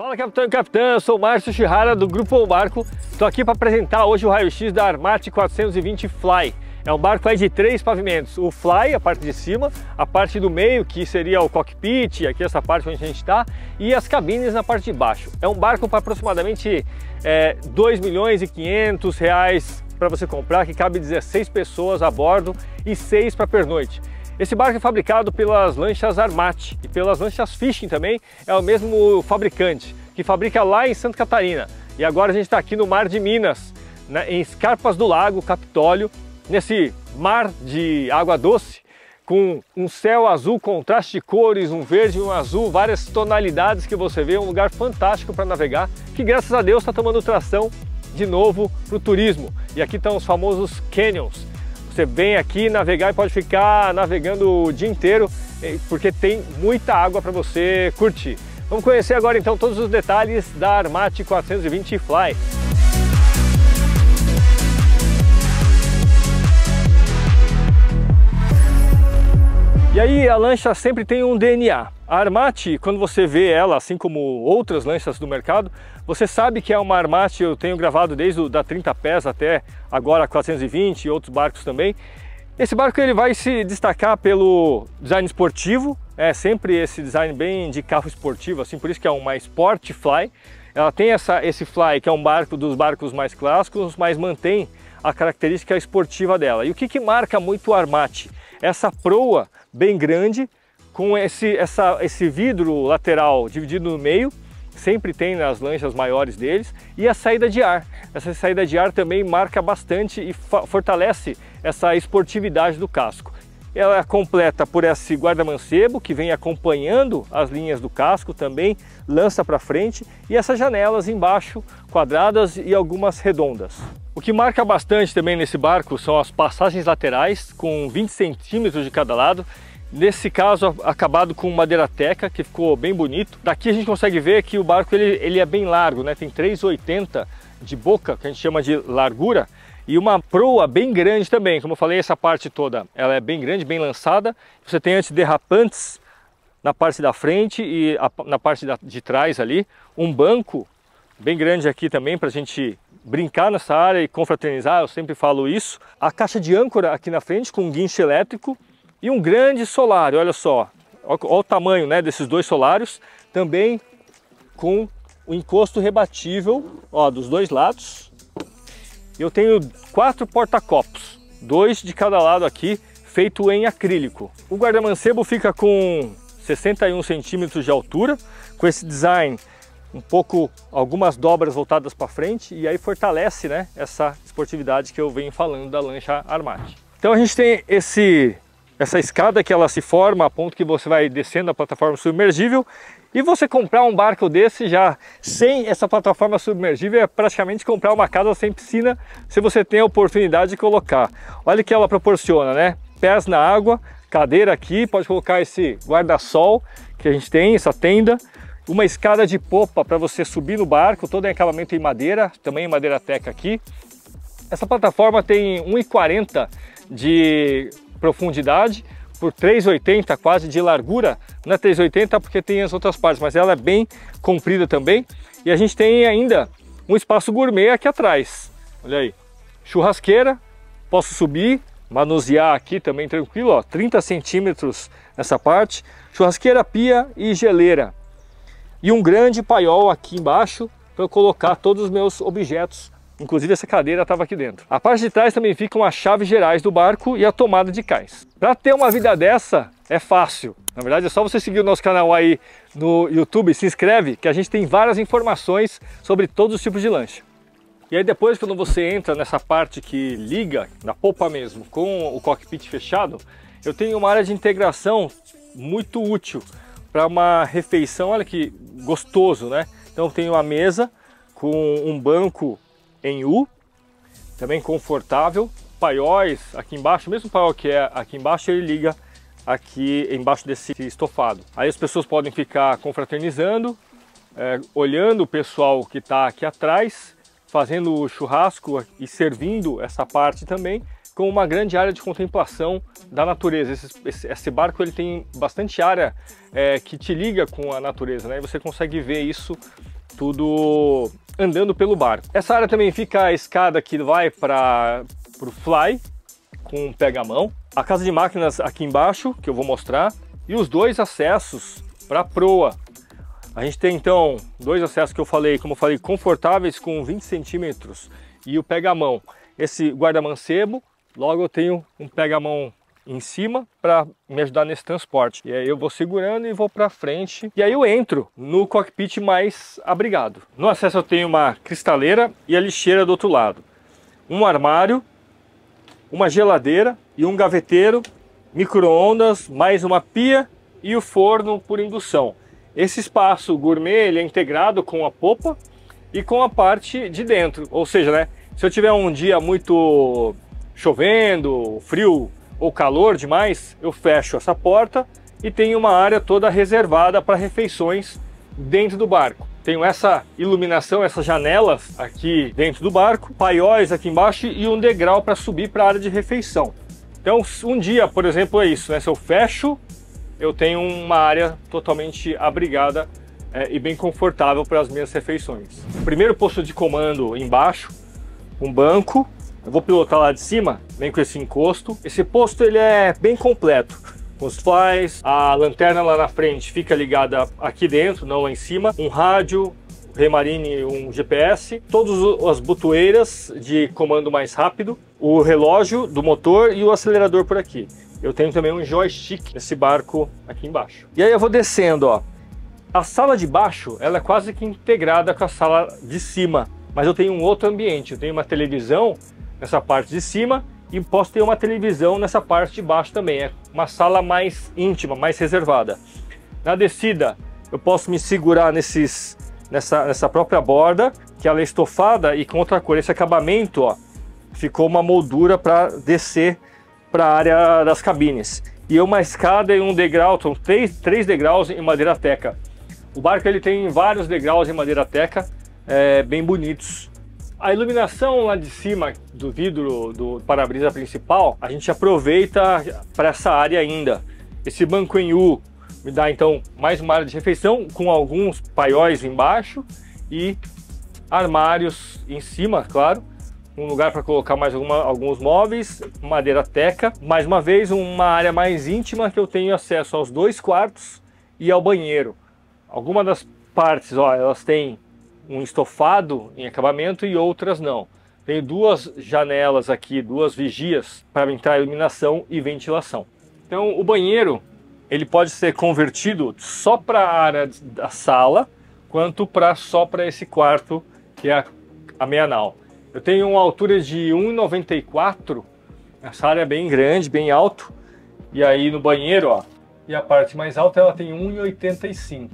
Fala capitão e capitã, eu sou o Márcio Chihara do Grupo Barco. Estou aqui para apresentar hoje o raio-x da Armate 420 Fly. É um barco aí de três pavimentos, o Fly, a parte de cima, a parte do meio, que seria o cockpit, aqui essa parte onde a gente está, e as cabines na parte de baixo. É um barco para aproximadamente é, 2 milhões e 500 reais para você comprar, que cabe 16 pessoas a bordo e 6 para pernoite. Esse barco é fabricado pelas lanchas Armate e pelas lanchas Fishing também, é o mesmo fabricante, que fabrica lá em Santa Catarina. E agora a gente está aqui no Mar de Minas, né, em Escarpas do Lago, Capitólio, nesse mar de água doce, com um céu azul, contraste de cores, um verde e um azul, várias tonalidades que você vê, um lugar fantástico para navegar, que graças a Deus está tomando tração de novo para o turismo. E aqui estão os famosos canyons, você vem aqui navegar e pode ficar navegando o dia inteiro, porque tem muita água para você curtir. Vamos conhecer agora então todos os detalhes da Armate 420 Fly. E aí a lancha sempre tem um DNA. A Armate, quando você vê ela, assim como outras lanchas do mercado, você sabe que é uma Armate, eu tenho gravado desde o da 30 pés até agora 420 e outros barcos também. Esse barco ele vai se destacar pelo design esportivo, é sempre esse design bem de carro esportivo, assim, por isso que é uma Sport Fly. Ela tem essa, esse Fly, que é um barco dos barcos mais clássicos, mas mantém a característica esportiva dela. E o que, que marca muito o Armate? Essa proa bem grande, com esse, essa, esse vidro lateral dividido no meio, sempre tem nas lanchas maiores deles, e a saída de ar. Essa saída de ar também marca bastante e fortalece essa esportividade do casco. Ela é completa por esse guarda-mancebo que vem acompanhando as linhas do casco também, lança para frente e essas janelas embaixo quadradas e algumas redondas. O que marca bastante também nesse barco são as passagens laterais com 20 centímetros de cada lado. Nesse caso, acabado com madeira teca, que ficou bem bonito. Daqui a gente consegue ver que o barco ele, ele é bem largo, né? tem 3,80 de boca, que a gente chama de largura, e uma proa bem grande também, como eu falei, essa parte toda, ela é bem grande, bem lançada. Você tem antiderrapantes na parte da frente e na parte de trás ali, um banco bem grande aqui também para a gente brincar nessa área e confraternizar, eu sempre falo isso. A caixa de âncora aqui na frente com um guincho elétrico e um grande solário, olha só, olha o tamanho né, desses dois solários, também com o encosto rebatível ó, dos dois lados, eu tenho quatro porta-copos, dois de cada lado aqui, feito em acrílico. O guarda-mancebo fica com 61 centímetros de altura, com esse design um pouco, algumas dobras voltadas para frente e aí fortalece né, essa esportividade que eu venho falando da lancha Armate. Então a gente tem esse, essa escada que ela se forma a ponto que você vai descendo a plataforma submergível e você comprar um barco desse já sem essa plataforma submergível é praticamente comprar uma casa sem piscina se você tem a oportunidade de colocar. Olha o que ela proporciona, né? Pés na água, cadeira aqui, pode colocar esse guarda-sol que a gente tem, essa tenda, uma escada de popa para você subir no barco, todo em acabamento em madeira, também em madeira teca aqui. Essa plataforma tem 1,40 de profundidade, por 3,80 quase de largura, não é 3,80 porque tem as outras partes, mas ela é bem comprida também. E a gente tem ainda um espaço gourmet aqui atrás, olha aí, churrasqueira, posso subir, manusear aqui também tranquilo, ó, 30 centímetros nessa parte, churrasqueira, pia e geleira. E um grande paiol aqui embaixo para eu colocar todos os meus objetos Inclusive essa cadeira estava aqui dentro. A parte de trás também ficam as chaves gerais do barco e a tomada de cais. Para ter uma vida dessa é fácil. Na verdade é só você seguir o nosso canal aí no YouTube, se inscreve que a gente tem várias informações sobre todos os tipos de lancha. E aí depois quando você entra nessa parte que liga, na polpa mesmo, com o cockpit fechado, eu tenho uma área de integração muito útil para uma refeição, olha que gostoso, né? Então tenho uma mesa com um banco em U, também confortável. Paióis aqui embaixo, mesmo paiol que é aqui embaixo, ele liga aqui embaixo desse estofado. Aí as pessoas podem ficar confraternizando, é, olhando o pessoal que está aqui atrás, fazendo o churrasco e servindo essa parte também, com uma grande área de contemplação da natureza. Esse, esse, barco ele tem bastante área é, que te liga com a natureza, né? E você consegue ver isso tudo andando pelo barco. Essa área também fica a escada que vai para o fly com pega-mão. A casa de máquinas aqui embaixo, que eu vou mostrar, e os dois acessos para a proa. A gente tem então dois acessos que eu falei, como eu falei, confortáveis com 20 centímetros e o pega-mão. Esse guarda-mancebo, logo eu tenho um pega-mão em cima para me ajudar nesse transporte. E aí eu vou segurando e vou para frente. E aí eu entro no cockpit mais abrigado. No acesso eu tenho uma cristaleira e a lixeira do outro lado. Um armário, uma geladeira e um gaveteiro, micro-ondas, mais uma pia e o forno por indução. Esse espaço gourmet ele é integrado com a popa e com a parte de dentro. Ou seja, né, se eu tiver um dia muito chovendo, frio, ou calor demais, eu fecho essa porta e tenho uma área toda reservada para refeições dentro do barco. Tenho essa iluminação, essas janelas aqui dentro do barco, paióis aqui embaixo e um degrau para subir para a área de refeição. Então, um dia, por exemplo, é isso, né? Se eu fecho, eu tenho uma área totalmente abrigada é, e bem confortável para as minhas refeições. Primeiro posto de comando embaixo, um banco, eu vou pilotar lá de cima, vem com esse encosto. Esse posto ele é bem completo. Com os flies, a lanterna lá na frente fica ligada aqui dentro, não lá em cima. Um rádio, Remarine, um GPS, todas as botoeiras de comando mais rápido, o relógio do motor e o acelerador por aqui. Eu tenho também um joystick nesse barco aqui embaixo. E aí eu vou descendo, ó. A sala de baixo, ela é quase que integrada com a sala de cima, mas eu tenho um outro ambiente. Eu tenho uma televisão nessa parte de cima e posso ter uma televisão nessa parte de baixo também. É uma sala mais íntima, mais reservada. Na descida, eu posso me segurar nesses, nessa, nessa própria borda, que ela é estofada e com outra cor. Esse acabamento, ó, ficou uma moldura para descer para a área das cabines. E uma escada e um degrau, são três, três degraus em madeira teca. O barco ele tem vários degraus em madeira teca, é, bem bonitos. A iluminação lá de cima do vidro do para-brisa principal, a gente aproveita para essa área ainda. Esse banco em U me dá então mais uma área de refeição com alguns paióis embaixo e armários em cima, claro. Um lugar para colocar mais alguma, alguns móveis, madeira teca. Mais uma vez, uma área mais íntima que eu tenho acesso aos dois quartos e ao banheiro. Algumas das partes, ó, elas têm um estofado em acabamento e outras não. Tem duas janelas aqui, duas vigias para entrar iluminação e ventilação. Então o banheiro ele pode ser convertido só para a área da sala, quanto para só para esse quarto que é a, a meia. Eu tenho uma altura de 1,94, essa área é bem grande, bem alto, e aí no banheiro, ó, e a parte mais alta ela tem 1,85.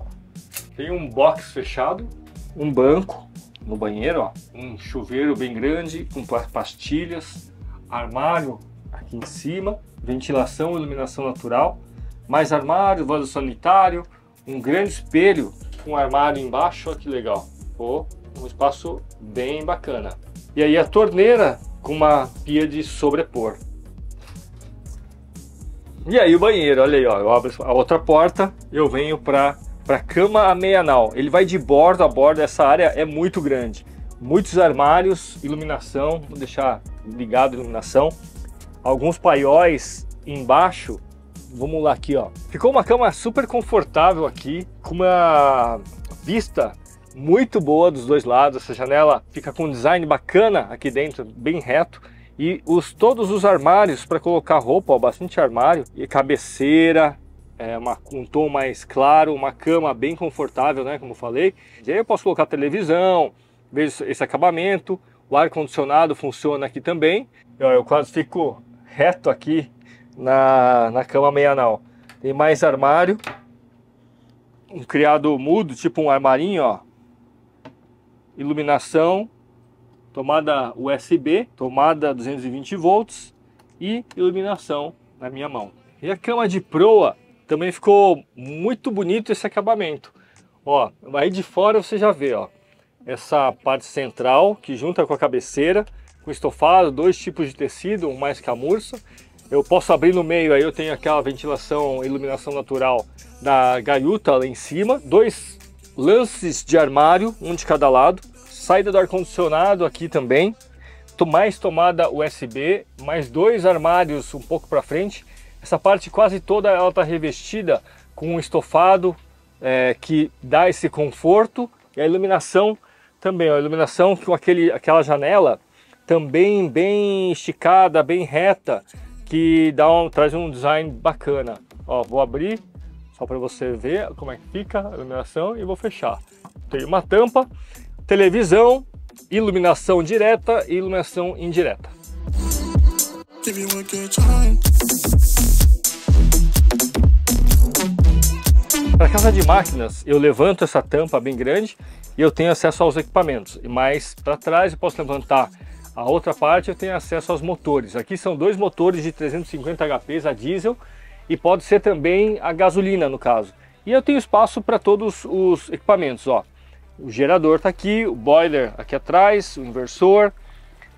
Tem um box fechado um banco no banheiro, ó, um chuveiro bem grande com pastilhas, armário aqui em cima, ventilação iluminação natural, mais armário, vaso sanitário, um grande espelho com armário embaixo, olha que legal. Ficou um espaço bem bacana. E aí a torneira com uma pia de sobrepor. E aí o banheiro, olha aí, ó, eu abro a outra porta, eu venho para para cama a meia nau. Ele vai de bordo a bordo, essa área é muito grande. Muitos armários, iluminação, vou deixar ligado a iluminação. Alguns paióis embaixo. Vamos lá aqui, ó. Ficou uma cama super confortável aqui, com uma vista muito boa dos dois lados. Essa janela fica com um design bacana aqui dentro, bem reto. E os, todos os armários para colocar roupa, ó, bastante armário. E cabeceira, é uma, um tom mais claro, uma cama bem confortável, né, como falei. E aí eu posso colocar televisão, vejo esse acabamento, o ar condicionado funciona aqui também. Eu, eu quase fico reto aqui na, na cama meia. Tem mais armário, um criado mudo, tipo um armarinho, ó. Iluminação, tomada USB, tomada 220 volts e iluminação na minha mão. E a cama de proa também ficou muito bonito esse acabamento. Ó, aí de fora você já vê, ó, essa parte central que junta com a cabeceira, com estofado, dois tipos de tecido, um mais camurça. Eu posso abrir no meio, aí eu tenho aquela ventilação, iluminação natural da gaiuta lá em cima, dois lances de armário, um de cada lado, saída do ar-condicionado aqui também, mais tomada USB, mais dois armários um pouco para frente. Essa parte quase toda ela está revestida com um estofado é, que dá esse conforto e a iluminação também, a iluminação com aquele, aquela janela também bem esticada, bem reta, que dá um, traz um design bacana. Ó, vou abrir só para você ver como é que fica a iluminação e vou fechar. Tem uma tampa, televisão, iluminação direta e iluminação indireta. Para casa de máquinas, eu levanto essa tampa bem grande e eu tenho acesso aos equipamentos. E mais para trás eu posso levantar a outra parte, eu tenho acesso aos motores. Aqui são dois motores de 350 HP a diesel e pode ser também a gasolina no caso. E eu tenho espaço para todos os equipamentos, ó. O gerador está aqui, o boiler aqui atrás, o inversor,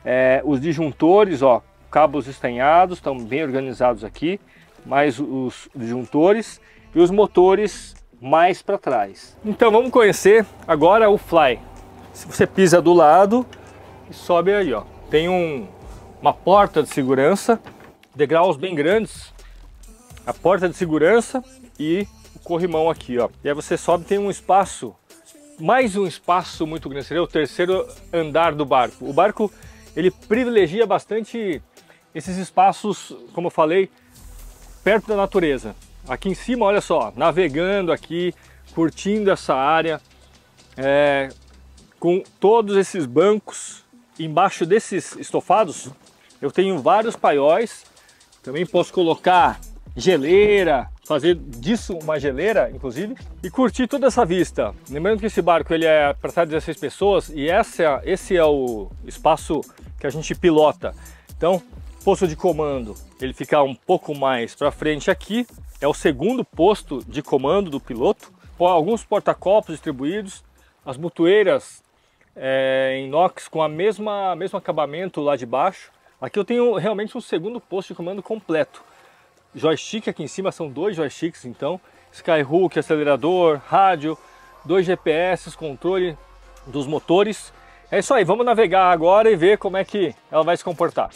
é, os disjuntores, ó, cabos estanhados, estão bem organizados aqui, mais os disjuntores e os motores mais para trás. Então vamos conhecer agora o Fly. Se você pisa do lado e sobe aí, ó, tem um, uma porta de segurança, degraus bem grandes, a porta de segurança e o corrimão aqui, ó. E aí você sobe tem um espaço, mais um espaço muito grande, seria o terceiro andar do barco. O barco ele privilegia bastante esses espaços, como eu falei, perto da natureza. Aqui em cima, olha só, navegando aqui, curtindo essa área, é, com todos esses bancos. Embaixo desses estofados, eu tenho vários paióis. Também posso colocar geleira, fazer disso uma geleira, inclusive, e curtir toda essa vista. Lembrando que esse barco ele é para estar 16 pessoas e essa, esse é o espaço que a gente pilota. Então, posto de comando, ele fica um pouco mais para frente aqui, é o segundo posto de comando do piloto, com alguns porta-copos distribuídos, as mutueiras é, em inox com a mesma mesmo acabamento lá de baixo. Aqui eu tenho realmente um segundo posto de comando completo joystick aqui em cima, são dois joysticks então, Skyhook, acelerador, rádio, dois GPS, controle dos motores. É isso aí, vamos navegar agora e ver como é que ela vai se comportar.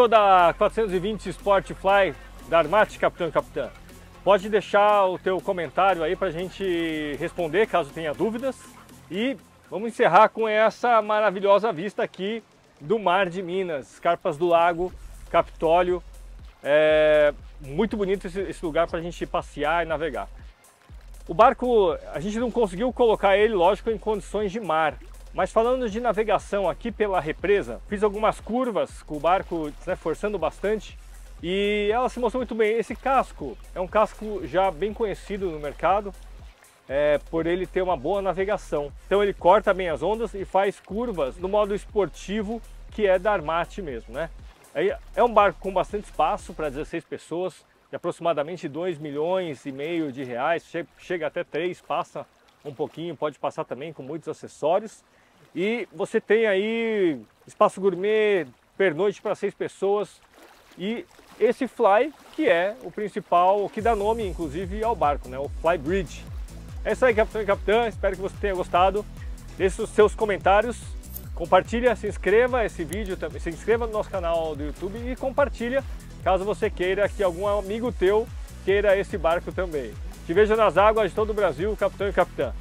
Gostou da 420 Sportfly da Armate Capitão Capitã? Pode deixar o teu comentário aí para a gente responder caso tenha dúvidas. E vamos encerrar com essa maravilhosa vista aqui do mar de Minas, Carpas do Lago, Capitólio. É muito bonito esse lugar para a gente passear e navegar. O barco, a gente não conseguiu colocar ele, lógico, em condições de mar, mas falando de navegação aqui pela represa, fiz algumas curvas com o barco né, forçando bastante e ela se mostrou muito bem. Esse casco é um casco já bem conhecido no mercado, é, por ele ter uma boa navegação. Então ele corta bem as ondas e faz curvas no modo esportivo que é da Armate mesmo, né? É um barco com bastante espaço para 16 pessoas, de aproximadamente 2 milhões e meio de reais, chega até 3, passa um pouquinho, pode passar também com muitos acessórios. E você tem aí espaço gourmet, pernoite para seis pessoas e esse fly que é o principal, que dá nome inclusive ao barco, né? o Fly Bridge. É isso aí, capitão e capitã, espero que você tenha gostado. Deixe os seus comentários, compartilha, se inscreva esse vídeo também, se inscreva no nosso canal do YouTube e compartilha caso você queira que algum amigo teu queira esse barco também. Te vejo nas águas de todo o Brasil, capitão e capitã.